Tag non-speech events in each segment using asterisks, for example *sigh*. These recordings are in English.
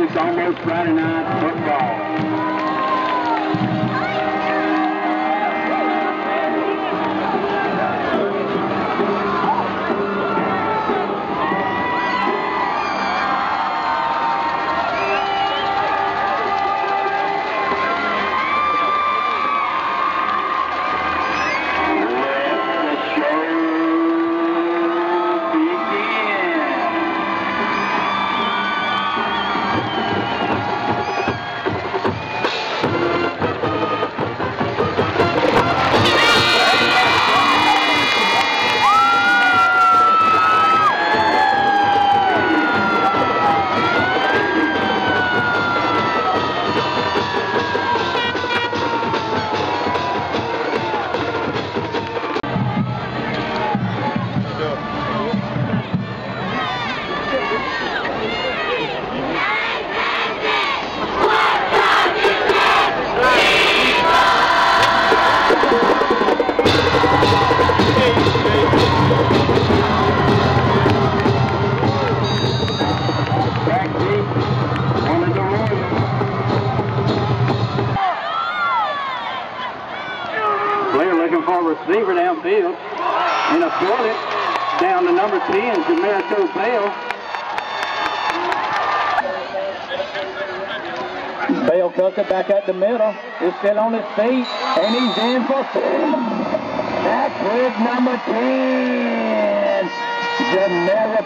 It's almost Friday night football. Looking for a receiver downfield. And a it down to number 10 to Marico Bell. Bale cuts it back at the middle. He's still on his feet. And he's in for That's with number 10. Jamaica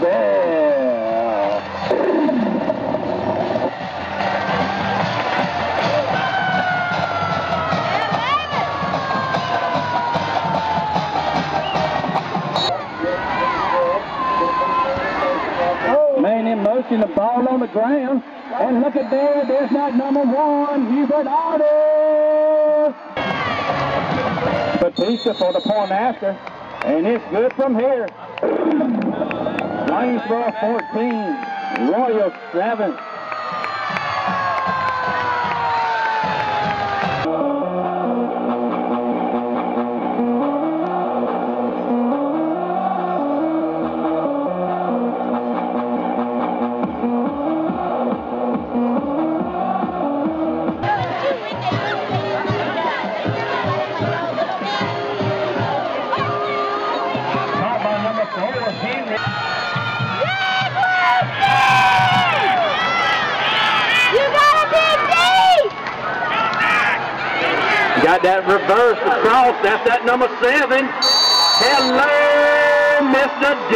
Bell. In the ball on the ground. And look at there, there's not number one, Hubert Otis. Batista for the point after. And it's good from here. *clears throat* Swainsboro 14, Royal 7. Got that reverse across. That's that number seven. Hello, Mr. D.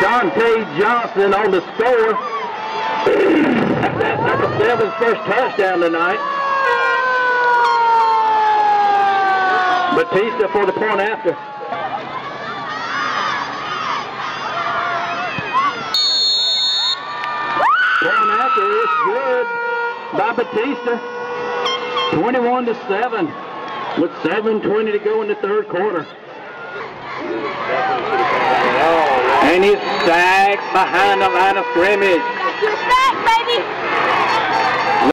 Dante Johnson on the score. *clears throat* That's that number seven's first touchdown tonight. Batista for the point after. Point after is good by Batista. 21 to 7 with 7.20 to go in the third quarter. And he's sacked behind the line of scrimmage. You're back, baby!